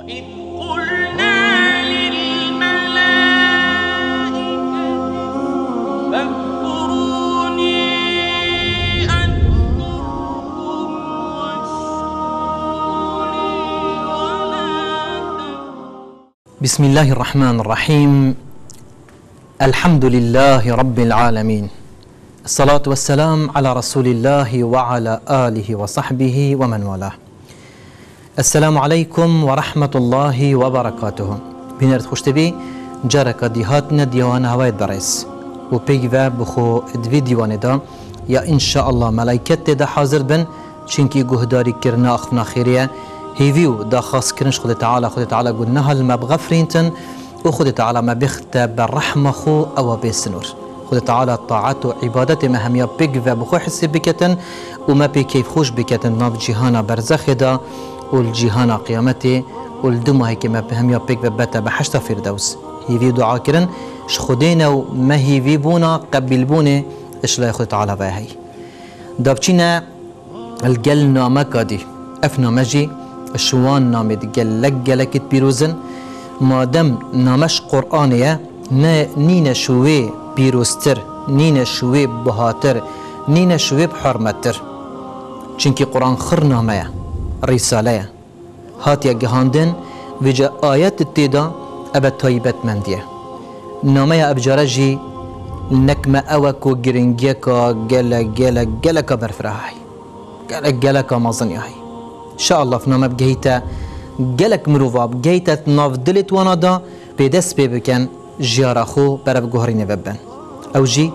بسم الله الرحمن الرحيم. الحمد لله رب العالمين. الصلاة والسلام على رسول الله وعلى آله وصحبه ومن والاه. السلام عليكم ورحمة الله وبركاته. بنرد خوشتبي جارك ديهاتنا ديوان هواي درس و پیگ و بخو دوی دیوانه دا. یا إن شاء الله ملائکت دا حاضر بن. چونکی گهداری کرنا أخفنا خیریه هیویو دا خاص کرنش خود تعالی خود تعالی قول نهل ما بغفرينتن و خود تعالی ما بخت بالرحمة خو أو بسنور خود تعالی طاعت و عبادت ما بگ و بخو حسی بکتن و ما بی کیف خوش بکتن ناف جهانا برزخ دا. و الجهانا قیامتی و الدمه هی که ما همیا بگ و بتا بحشتا فردوس. هیوی دعا کرن شخودین و ما هیوی بونا قبل بونه اشلا خود تعالی و هی دابچینا الجل نامك دي أف نامجي شوان نامد جلك جلكت بيروزن. ما دام نامش قرآنية نا نينا شوي بيروستر نينا شوي بهاتر نينا شوي بحرمتر. چونكي قرآن خر رسالة. هاتيا جهاندن وجا آيات التيدا أبا تايبت من ديه نامية أبجارجي نكما أوكو جرنجيكا جلا جلا جلا كبر فراهي جلا جلا كمازن ياهي إن شاء الله في نامه بجيتا جلك مروفا بجيتا ناف دلت وأنا بيدس بيبكن جيارا خو برا بجوهري نببن أو جي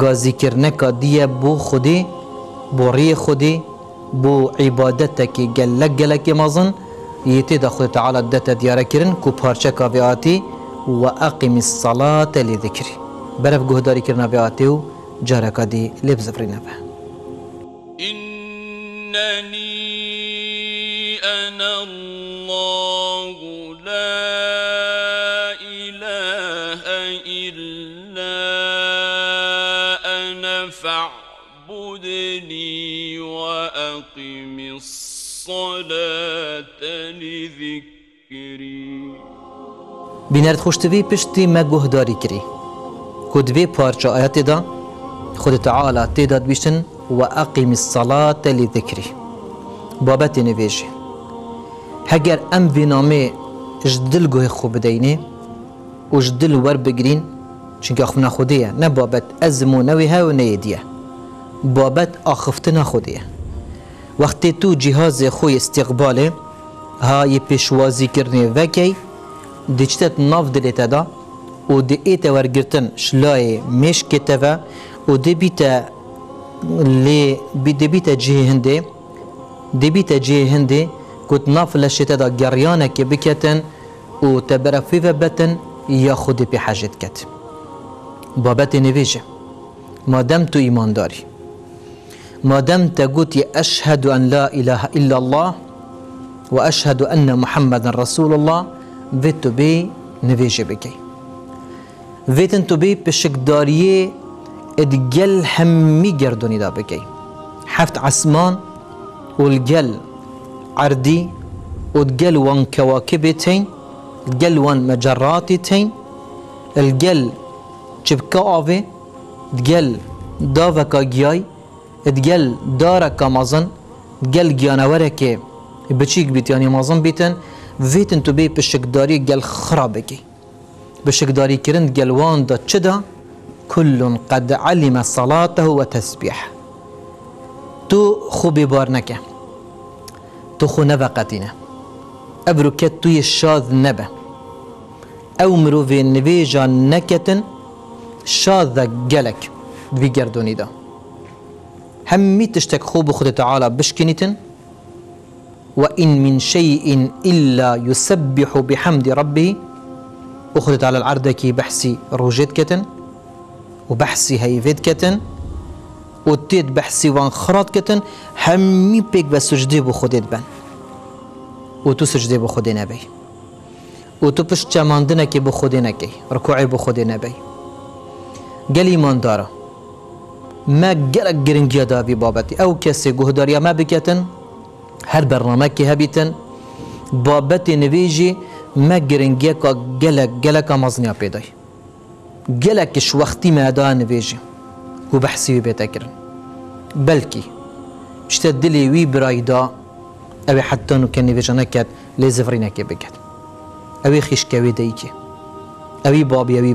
غازي كرنكا دي بو خدي بو ري خدي بو عبادتك جلك جلك مازن. يتدا خد تعالى دتا ديارا كرن كو بارچا كافياتي وأقم الصلاة لذكري برف جهداري كرنا بياتيو جاركا دي لبزفرنا به إنني أنا الله لا إله إلا أنا فاعبدني وأقم الصلاة لذكري. بینرد خوشتوی پشتی ما گهداری کری. کدوی پارچه آیات دا خود تعالی تیداد بیشتن و اقیم الصلاة لذکری. بابت نویجه هگر ام وی نامه جدل گوه خوب بدینه و جدل ور بگرین چونکه اخفنا خودیه نه ازمو نوی ها و بابت آخفتنا خودیه وقتی تو جهاز خوی استقباله ها یه پیشوازی کرنه وکی دیچتت ناف دلیتا دا و دی ایتا ورگرتن شلای میش کتوا و دی بیتا لی بی دی بیتا جه هنده دی بیتا جه هنده کت ناف لشتا دا گریانه که بکتن و تبرفی و بتن یا خود پی حاجت کت. بابت نویجه. مادام تو ایمان داری مادام تقول أشهد أن لا إله إلا الله وأشهد أن محمد رسول الله فيتو بي نفيجي بكي فيتن تو بي بشكداريه ادجل همي جردوني دا بكي حفت عسمان والجل عردي وتجل وان كواكبتين الجل وان مجراتتين الجل چبكا آفي تجل دافكا جياي تجل داركا مازن تجل جيانوره که بیت یعنی مازن بیتن ویتن تو بی بشکداری گل خرابگی بشکداری کرند گلوان دا چدا كل قد علم صلاته وتسبيح تو خوبي بار نکه. تو خو نفقتینه ابرو کت توی شاذ نبه. أو مروفي نبيجا نكتن شاذ جلك في گردونی دا. همي تشتك خوب خود تعالى بشكنيتن وإن من شيء إلا يسبح بحمد ربه. على العردكي بحسي روجيت كتن. وبحسي هيفيد كتن. وتيت بحسي وان خرات كتن. همي بيك بسجدي بخودت بن. وتو سجدي بخودي نبي وتو پشت چماندنكي بخودي نكي ركوعي بخودي نبي قال إيمان دارا. ما قلق گرنگی دا بی بابتی أو کسی گهداریا ما بکتن هر برنامه که هبیتن بابت نویجی ما گرنگی که گلک گلک مزنیا پیدای گلکش وقتی ما دا نویجی و بحثی بیتا کرن بلکی شتا دلی وی برای دا اوی حتی نو نویجا نکد لیزفری نکه بگد اوی خیشکوی دایی که اوی بابی اوی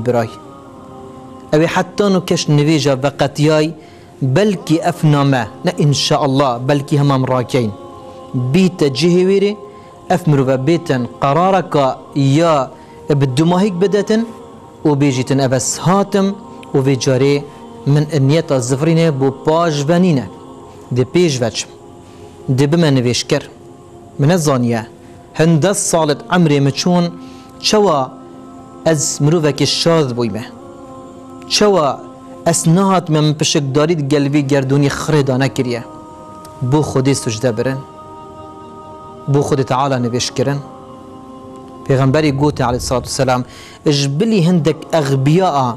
برای اوی حتی نو کش نویجا وقتیای بلکی افنامه نه انشاء الله بلکی همام راکین بیت جهویری أفمرو و بیتن قرارك یا بدماهيك بدتن و بيجيتن أبس هاتم و جاري من النية الزفرينة بو باج بنينة دي بيج وچم دي بما نويشكر من الزانية. هند صالت عمري مچون چوا أز مروفك الشاذ بويمة. چوا اسناهات من پشک دارید قلبي گردوني خردانه كريه بو خودي سجده برن. بو خود تعالى نبيش كرن پیغمبری گوت علیه الصلاة والسلام اش بلی هندك اغبیاء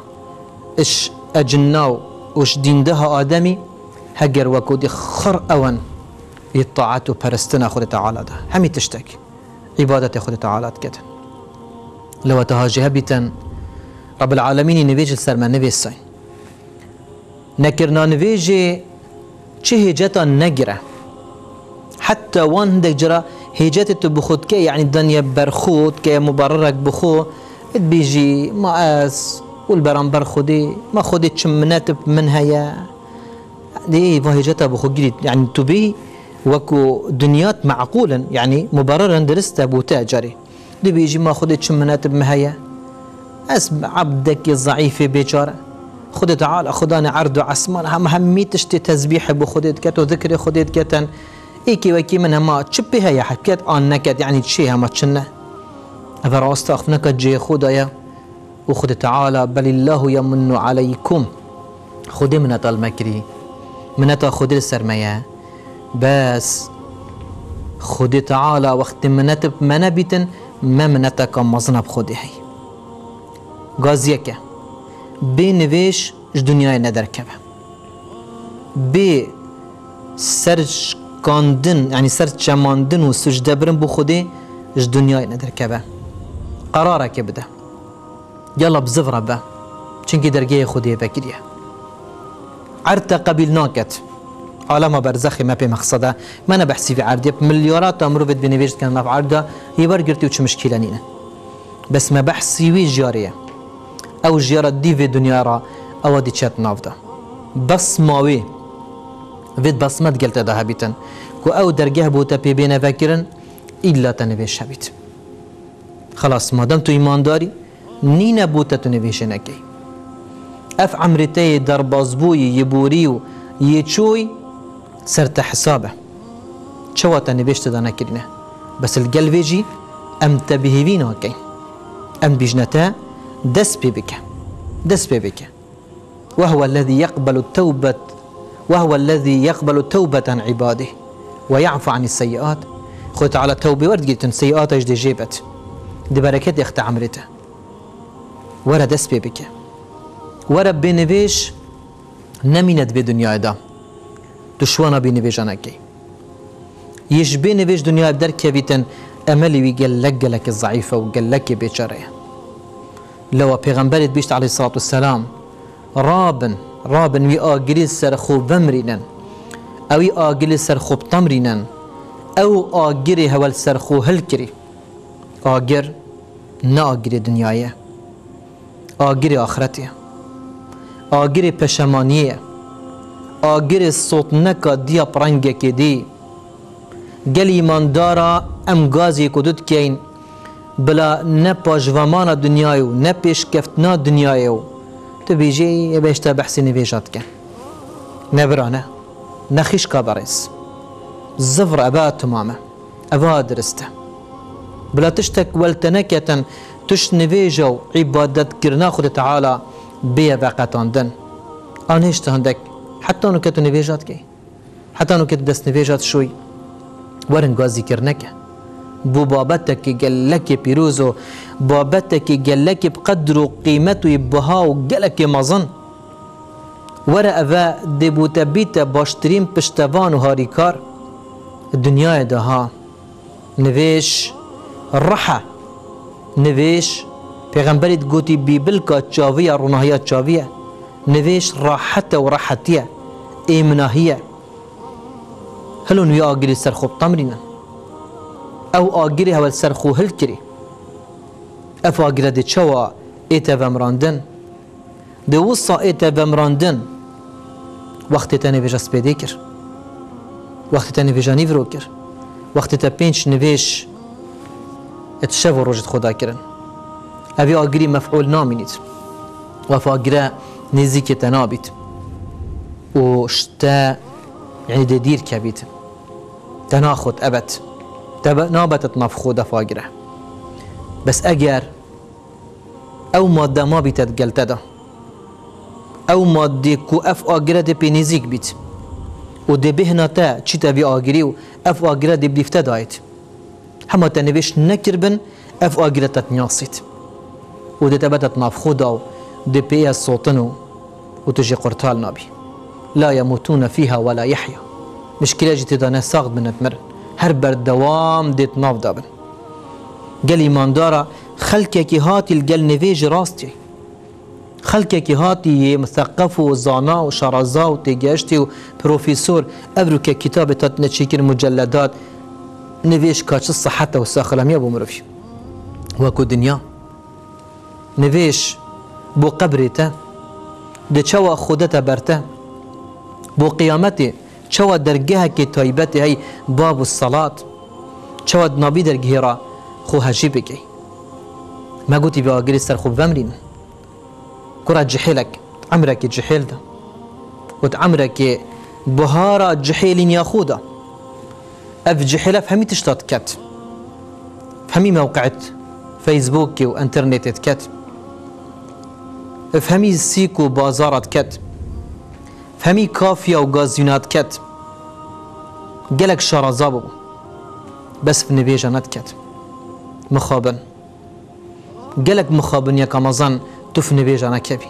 اش اجناو وش ديندها آدمي هجر وكودي خر أون يطاعت وبرستنا خود تعالى ده. همي تشتك عبادة خود تعالى كده لو تهاجها بيتن رب العالمين السرما نبي السين نكرنا نبيجي چه هجتا نگره حتى وان هندك جرا هيجات تو بخود كي يعني الدنيا برخود كي مبررك بخو بيجي مقاس والبرامبر خودي ما خودي تشمنات منها يا دي وهيجاتها بخو جديد يعني تبي وكو دنيات معقولا يعني مبررا درست ابو تاجري دي بيجي ما خودي تشمنات بمهيا اسم عبدك الضعيف بيجار خد تعال خداني عرض عسمان هم همي تشتي تسبيح بخودت كت وذكر خودت كتن ایکی وکی من هما چپی هیا حکیت آن نکد یعنی چی هما چنه اذا راست اخنك جي خدايا وخد تعالى بل الله يمن عليكم من المكري من خدي السرمية بس. خدي تعالى وقت منت من بيتن ما منتك مزنب خدي هي گاز یکه بی نویش دنیای ندر که بی بی سرچ کاندن یعنی سرچ چماندن و سرچ دبرن بو خودی اج دنیای ندر که بی قرار که بده یلا بزف را بی چنگی درگی خودی بکریه عرد قبیل ناکت حالا ما بر زخم مپی مقصده من بحثی به حسی فی عرضی میلیارات امرو بد بنویسد که عرضه یه بار گرتی و چه مشکلی نیست. بس ما بحثی حسی وی جاریه. بس ما بحثي وي جاريه أو جاره دي في دنيا را أو دي چت نافده بس ماوي. فيد بصمت قلت ده هبيتن. كو أو درجه بوتا بي بينا فكرن إلا تنويش هبيت خلاص ما دام تو إيمان داري نينا بوتا تنويش نكي اف عمرتي دربازبوي يبوريو يچوي سرت حسابه. چوا تنويش تدا نكرينه بس يجي ام تبهيبين وكي ام بجنتا دس بك دس بك. وهو الذي يقبل التوبة وهو الذي يقبل توبة عن عباده ويعفو عن السيئات. خو تعالى توبة ورد قلت سيئات إيش دي جيبت. دي بركات يخت عمرته ورا دس بك. ورا بنويش نمينت بدنيا دا. دشوانا بنويش انكي يش بنويش دنيا بدر كبيتن أملي ويقل لك الضعيفة وقال لك بيشاره لو پیغمبرت بيشت عليه الصلاة والسلام رابن رابن وی آگری سر خوب بمرینن. اوی آگری سر خوب تمرینن. أو آگری هول سر خو هل کری. آگر نه آگری دنیایه. آگری آخرتیه. آگری پشمانیه. آگری صوت نکا دیا پرنگه که دی گل ایماندارا ام گازی کدود کین. بلا نه پاجوامان دنیایو نه پیشکفتنا دنیایو تو بیجی بهشتا بحثی نویجات کن نبرانه نخیش کابرز زفر ابا تمامه ابا درسته بلا تشتك ولتنكة تش نفيجو عبادت كرنا خود تعالى بيا بقتان دن آنهش تهندك حتى انو كتو نفيجات كي حتى انو كتو دست نفيجات شوي ورن غازي كرنكه بو بابتك قال لك بيروزو بابتك قال لك بقدر قيمته بها وقالك مظن. ورا أفا دبو تبيت باشترين بشتوان وهاريكار الدنيا دها. نويش ڕەحە نوێش پێغەمبەریت گوتی بیبلکە چاویە ڕووناهەیە چاویە نوێش ڕاحەتە و ڕەحەتیە ئێمناهیە هەلو نوێ ئاگری سەرخۆ تەمرینە ئەو ئاگری هەوە سەرخۆ هەلکری. ئەف ئاگرە دێ چەوە ئێتە بەمراندن. دێ وسا ئێتە بەمراندن. وەختی تە نوێژە سپێدێ کرد. وەختی تە نوێژانی ڤرۆ کرد. وەختی تە پێنج نوێش ات شەو ڕۆژت خۆداکردن. ئەوی ئاگری مەفعول نامینیت. وەفاگرە نێزیکێتە نابیت. و یعنی دێ دیر کەبیت. دەناخۆت ئەبەت. نابەتت نافخۆ دەفاگرە بەس ئەگەر ئەو مادە ما بیتت گەلتەدا ئەو مادێک و ئەف ئاگرە دێ پێ نێزیک بیت. و دێ بهێناتە چیتە بێ ئاگری و ئەف ئاگرە دێ بلیفتە دایت هەمە نوێش نەکردبن ئەف ئاگرەتت نیاسیت و دەتەبەتت نافخۆدا و دێ پێە سۆتن و و لا يموتون فيها ولا يحيا مشكلة تێدا نەساغ بنت مرن. هەر بەردەوام دێت ناودا بن گەل ئیماندارە خەلکێکی هاتی گەل نوێژی ڕاستی. خەلکێکی هاتی مثقف و زانا و شارازا و تێگەشتی و پرۆفیسۆر ئەبروکە کتابێت تا نەچیکرد مجللدات نوێش کاچ سەحەتە و ساخلەمیە بۆ مرۆڤ. وەکو دنیا. نوێش بۆ قبرێتە دەچەوە خودەتە بەرتە. بۆ قیامەتێ چەوە دەرگەهەکی تایبەتی هەی باب و سەڵات چەوە نابی دەرگهێرا خۆ هەژی بکەی مەگوتی بەواگری سەر خوب بەمرین کوڕە جحێلك ئەمرێکی جحێلدا وت ئەمرێکی بهارە جحێلی نیاخودا ئەف جحێلە هەمی تشتات کەت هەمی مووقعت فەیسبووکی و ئەتەرنێتت کەت هەمی سیک و بازارات کەت هەمی کافیا و گازیونات کەت gelek şaraza bû bes nivêja netket mixabin gelek mixabin yek amazan tu nivêja nekevî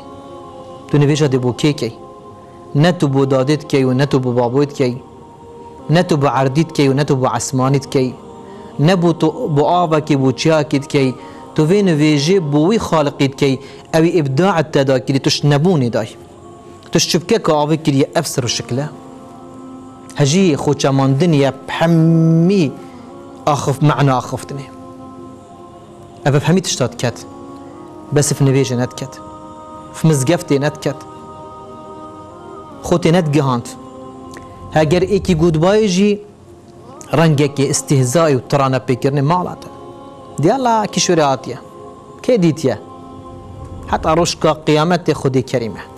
tu nivêja dê bû kêkey ne tu bû dadê dikey û ne tu bû babû dikey ne tu bi erdî dikey û ne tu bû esmanî dikey ne bû tu bû avekî bû çiyakî dikey tu vê nivêjê bû wî xaliqî dikey ew îbdaet te da kirî tu ji nebûnê day kiriye ev sir û şikle هجي خوچا ماندنيا بحمي آخف معنى اخفتني ابا بحمي تشتات كات. بس في نبيجة نتكت في مزقفتي نتكت خوتي نت جهانت هاجر إيكي جود بايجي رنجك استهزاء وترانا بيكرني مالاتا دي الله كشورياتيا كيديتيا حتى رشقة قيامتي خدي كريمة.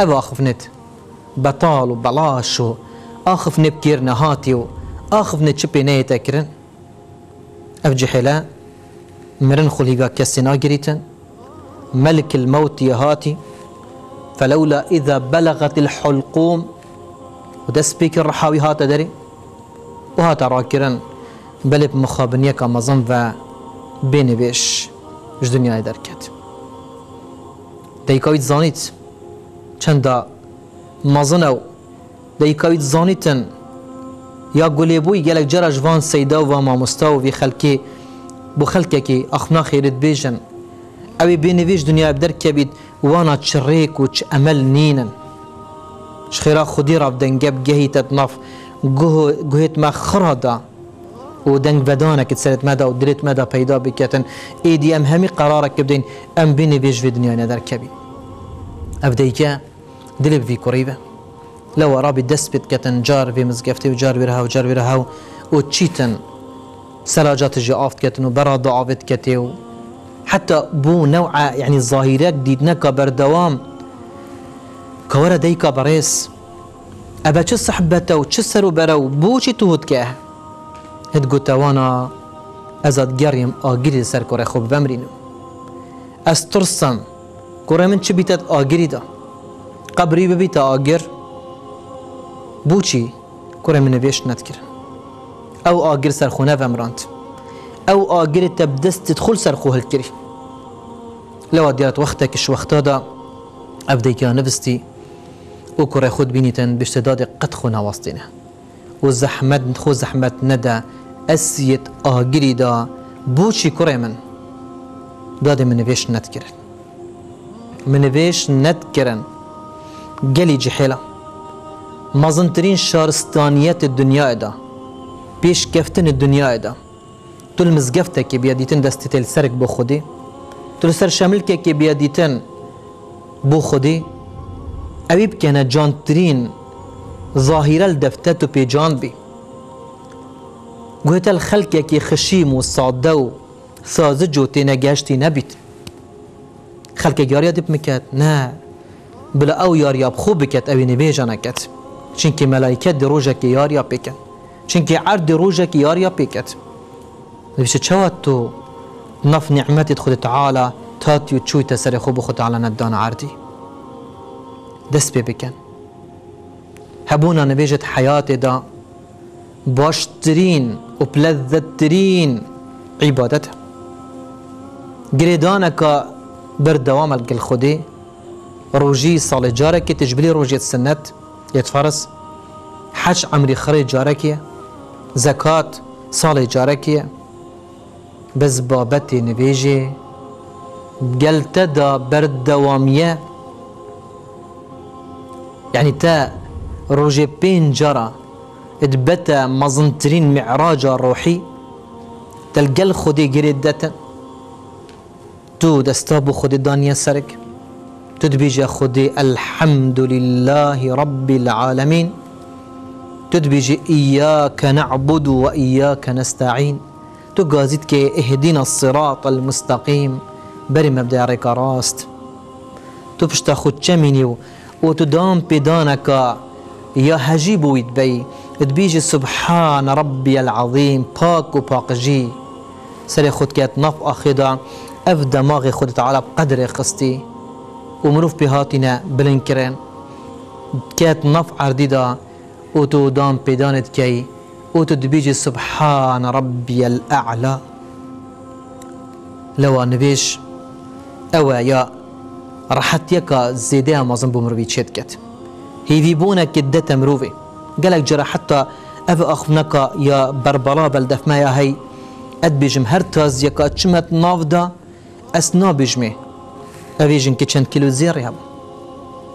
أبا أخفنت بطال وبلاش و آخف نبكير نهاتي و آخف نتشبي نيتا كرن أف جحلا مرن خليقا كسنا قريتن ملك الموت يهاتي. فلولا إذا بلغت الحلقوم وده سبيكر رحاوي هاتا دري وهاتا راكرن. بل بمخابنية كمظن و بيني بيش. اش دنيا دركت ديكاويت زانيت. چندا مازنو دەیکەویت زانیتن یا گولێبووی gelek جرە جوان سەیدا و مامۆستا و وی خەلکێ بۆ خەلکێکی ئەخنا خێرت بێژن ئەوێ بێنەوێش دنیا دەرکەبیت وأنا چڕێک و چ ئەمەل نینن. خێرا خودی ڕابدەنگەب گەهیتت ناف گوهێت مە خڕادا و دەنگ بەدانێکت سرت مەدا و درێت مەدا پەیدا بکەتن ئیدی ئەم هەمی قرارێک بدەین ئەم بینێ بێژ دنیا نەدەرکەبی ئەف دەیکە دلێ بڤی کوڕیبە لەوە پێت کەتن جار بێ مزگەفتی و جار وێرها و جار وێرها و و چیتن سەلاجاتژی ئافتکەتن و بەڕا داعاێت کەتێ و حتى بوو نەوع یعنی ظاهیرەك دیت نەکە بەردەوام کەوەرە دەیکە بەڕێز ئەبە چه سەحبەتە و چه سەر و بەرە و بۆچی تووتکە هت گوتەوانە ئەزاد گەڕیم ئاگیری سەر کۆڕێ خۆ بەمرینم ئەس ترسم کوڕێ من چ بیتت ئاگریدا قبری ببیتە ئاگر بۆچی کوڕێ منەوێش نەتکرد ئەو ئاگر سەرخۆنە ئەمراند ئەو ئاگرێت تە بدەستت خول سەرخۆ هەلکردی لەوە دیات وەختێکش وەختادا ئەفدەیکە نەوستی و کوڕێ خودت بینیتن بشتدادی قەت خۆ ناواستێنە و زەحمەت خۆ زەحمەت نەدا ئەسیت ئاگریدا بوچی کوڕێ من دادێ من نوێش نەتکردن من نوێش نەتکردن گەلی جحێلە مەزنترین شارستانیەتی دنیایدا پێشکەفتنی دنیایدا تو مزگەفتێکی بیا دیتن دەستی تێل سەرک بۆ خودی. تو لەسەر شەملکێکی بیا دیتن بۆ خودی. ئەوی بکەنە جانترین ظاهیرە دەفتەت و پێجان بی. گوێتە خەلکێکی خشیم و سادە و سازج و تێنەگەشتی نەبیت خەلکێک یاریە دپ مکات نه بلە ئەو یاریاب خوب بکات ئەوی نوێژە نەکەت چینکی مەلایکەت دی ڕۆژێکی یاریا پێکەن چینکی عردی ڕۆژێکی یاریا پێکەت دەبیشە چاوە تۆ نەف نیعمەتت خودت تعاالە تاتی و چوویتە سەری خۆ بخۆ تعاالە نەدانە عردی دەست پێ بکەن هەبوونا نەبێژێت حیاتێدا باشترین و پلەذەتترین عیبادەتە گرێدانەکە بەردەوامە گەل خودێ ڕۆژی ساڵی جارێکی تجبلی ڕۆژێت سنەت یەت فەرس حەج ئەمری خڕێ جارێکیە زەکات ساڵی جارێکیە بەس بابەتی نوێژێ گەلتەدا بەردەوامیە یعنی تا ڕۆژێ پێنج جارە دبەتە مەزنترین معراجە ڕۆحی دەلگەل خودی دەتە تو دەستا بۆ خودی دانیە سەرک تو دبیژە خودی الحەمد لله رب العالمين تدبيجي إياك نعبد وإياك نستعين تقازيت كي اهدنا الصراط المستقيم بري مبدأ ريكا راست. تفشتا خود چميني وتدام بدانك يا هجيب ويدبي تبيجي سبحان ربي العظيم باك وباقجي سري خود كات نف أف دماغي خود تعالى بقدر قستي ومروف بهاتنا بلنكرين كات نف عرديدا وتو دام بيدانت كي وتو دبيجي سبحان ربي الأعلى. لو نبيش أو يا راحت يكا زيدها مازن بمروي تشتكت هيفي بونا كدتا مروفي. قالك جرى حتى أف أخفنك يا بربلا بلدف ما يا هي. أدبيجم هر تاز يكا تشمت نابيجمي أبيجم كي چند كيلو زير ياب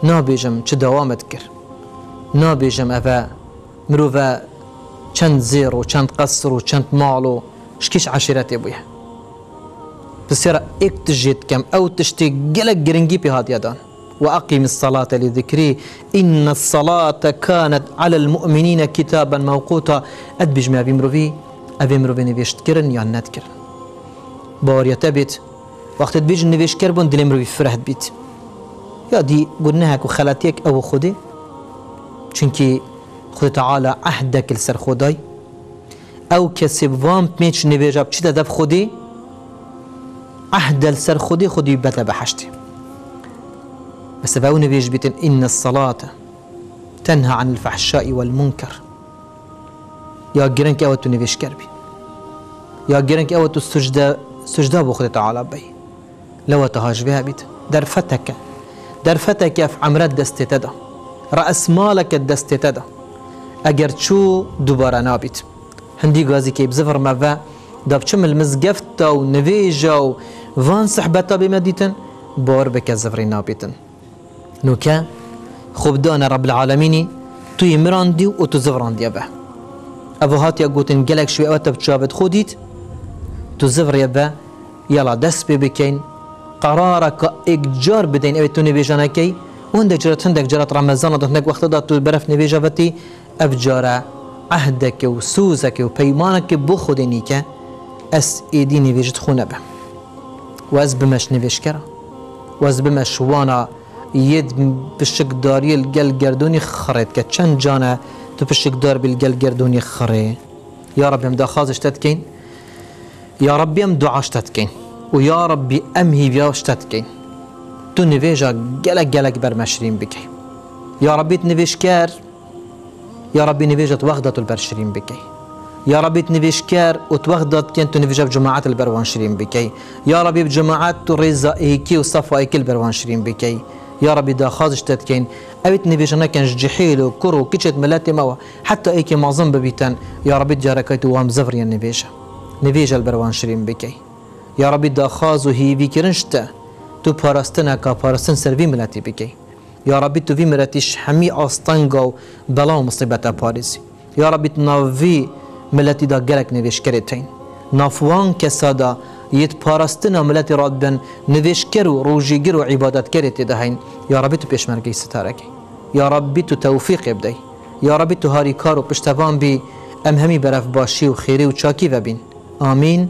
نابيجم چه دوامت كر. نابێژم ئەڤە مرۆڤە چەند زێر و چەند قەسر و چەند ماڵ و شکیش عشرەتێ بووە پسێرە ئێک تژێت کەم ئەو تشتێک گەلک گرنگی پێ هااتیادان الصلاة لذكري. إن الصلاة كانت على المؤمنين كتابا موقوتا. أدبج ما بمروفي أبي مروفي نويشت كرن يا نت كرن. باورية بيت وقت تبيج نويش كربون دل مروفي فرحت بيت. يا دي قلناها وخلاتيك أو خدي چونکی خود تعالی عهدك لسر خدای أو کسی وام پیچ نویجاب چی دف خودی عهد لسر خودی خودی بتا بحشتي بس باو نبيج بيتن إن الصلاة تنهى عن الفحشاء والمنكر. يا جرنك أوتو نبيش كربي. يا جرنك أوتو السجدة سجدة بخد تعالى بي. لو تهاج بها بيت. درفتك درفتك في عمرت دستي تدا. ئەگەر چوو دووبارە نابیت. هەندی گازیکەی بزفر مەڤە دەبچم مزگەفتە و نوێژە و وان سەحبەتا بێمە دیتن بۆر بکە زەفری نابێتن نوکە خوبدانە ڕەب العالمینی توی مراندی و تو زڤڕاندیە بە ئەڤ هاتیە گوتن gelek شوێ ئەوە بچابێت خودیت تو زڤڕێ بە یاڵا دەست پێ قرارەکە ئێکجار بدەین ئەوێت تو نوێژانەکەی وهندێک جرت هەندێک جرات ڕەمەزانە دەنێک وەختەدا تو بەرەف نوێژەبەتی ئەف جارە عهدێکی و سووزەکە و پەیمانەکە بۆ خودێنیکە ئەس ئێدی نوێژت خونە بە وەز بمەش نوێشکەرە وەز بمە شوانە یەد پشکداری گەل گردردونی خڕێت کە چەند جانە تو پشکدار بیل گەل گردردونی خڕێ یا ڕبیم داخوازشتە بکەین یا ڕبیم دوعاشتە بکەین و یا ڕبی ئەم هیڤیاشتە بکەین تو نوێژە gelek gelek bermeşirین bikey یا ڕبیت نوێشکار یا ڕبی نوێژت وەخدات و بەرشرین بکەی یا ڕبیت نوێشکار و وەخدات کەن تو نوێژە جماعات بەروان شرین بکەی یا ڕبی جماعات و ڕێزا ئەیکی و سەفایکل بەروان شرین بکەی یا ڕبی داخوازش دەکەین ئەویت نوێژە نەکەن جحیل و کوڕ و کچێت ملەتێمەوە حتا ئەیکی مازم ببیتن یا ڕبیت جارەکەیت و وام زەڤریان نوێژە نویج البروان شرین بکی. یا ربی داخواز و هیوی تو پاراستنا کا پاراستن سروی ملتی بکی. یا ربی تو وی ملتیش همی آستانگا و بلا و مصیبت پاریزی. یا ربی تو ناوی ملتی دا گلک نویش کرتین نافوان کسا دا یت پاراستنا ملتی راد بن نویش کر و روژیگر و عبادت کرتی دهین. یا ربی تو پیشمرگی ستاره یا ربی تو توفیق بدهی یا ربی تو هاری کار و پشتوان بی ام همی برف باشی و خیری و چاکی و بین. آمین.